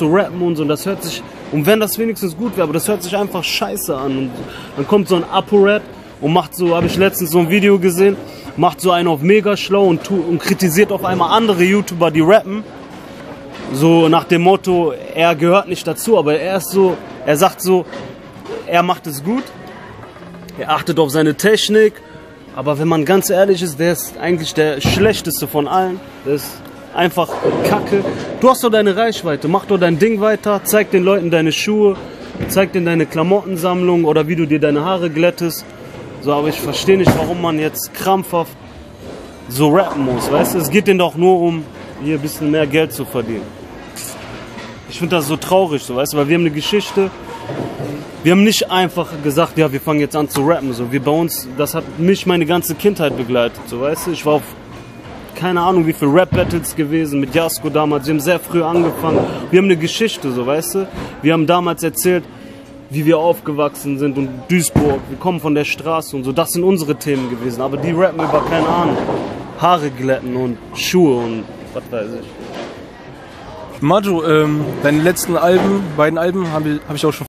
zu rappen und so. Und das hört sich, und wenn das wenigstens gut wäre, aber das hört sich einfach scheiße an. Und dann kommt so ein Apo-Rap und macht so, habe ich letztens so ein Video gesehen, macht so einen auf mega schlau und, und kritisiert auf einmal andere YouTuber, die rappen. So nach dem Motto, er gehört nicht dazu, aber er ist so, er sagt so, er macht es gut, er achtet auf seine Technik, aber wenn man ganz ehrlich ist, der ist eigentlich der schlechteste von allen. Der ist einfach kacke. Du hast doch deine Reichweite, mach doch dein Ding weiter, zeig den Leuten deine Schuhe, zeig denen deine Klamottensammlung oder wie du dir deine Haare glättest. So, aber ich verstehe nicht, warum man jetzt krampfhaft so rappen muss, weißt du? Es geht denen doch nur um, hier ein bisschen mehr Geld zu verdienen. Ich finde das so traurig, so, weißt du, weil wir haben eine Geschichte. Wir haben nicht einfach gesagt, ja, wir fangen jetzt an zu rappen, so. Wir bei uns, das hat mich meine ganze Kindheit begleitet, so, weißt du? Ich war auf keine Ahnung, wie viele Rap-Battles gewesen mit Jasko damals. Wir haben sehr früh angefangen. Wir haben eine Geschichte, so, weißt du? Wir haben damals erzählt, wie wir aufgewachsen sind und Duisburg, wir kommen von der Straße und so. Das sind unsere Themen gewesen. Aber die rappen über, keine Ahnung, Haare glätten und Schuhe und was weiß ich. Majo, ähm, deine letzten Alben, beiden Alben, habe hab ich auch schon